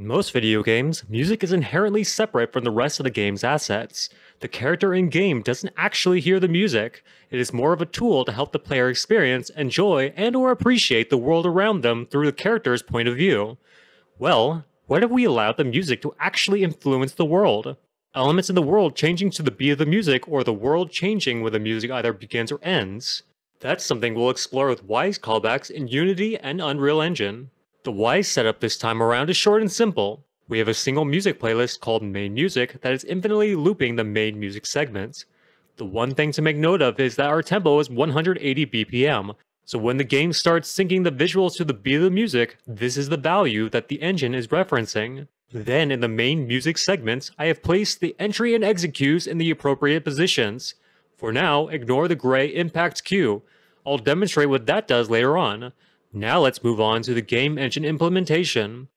In most video games, music is inherently separate from the rest of the game's assets. The character in game doesn't actually hear the music. It is more of a tool to help the player experience, enjoy, and or appreciate the world around them through the character's point of view. Well, what if we allowed the music to actually influence the world? Elements in the world changing to the beat of the music or the world changing when the music either begins or ends. That's something we'll explore with Wwise callbacks in Unity and Unreal Engine. The Wwise setup this time around is short and simple. We have a single music playlist called Main Music that is infinitely looping the main music segments. The one thing to make note of is that our tempo is 180 BPM, so when the game starts syncing the visuals to the beat of the music, this is the value that the engine is referencing. Then in the main music segments, I have placed the entry and exit cues in the appropriate positions. For now, ignore the gray impact cue. I'll demonstrate what that does later on. Now let's move on to the game engine implementation.